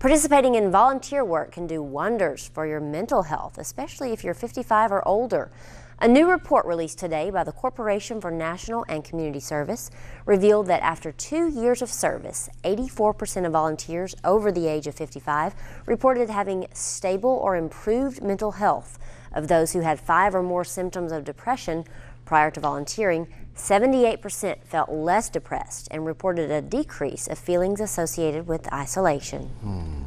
Participating in volunteer work can do wonders for your mental health, especially if you're 55 or older. A new report released today by the Corporation for National and Community Service revealed that after two years of service, 84% of volunteers over the age of 55 reported having stable or improved mental health. Of those who had five or more symptoms of depression prior to volunteering, 78% felt less depressed and reported a decrease of feelings associated with isolation. Hmm.